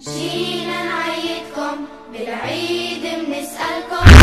جينا نعيدكم بالعيد منسألكم